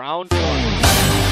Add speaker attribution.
Speaker 1: round one.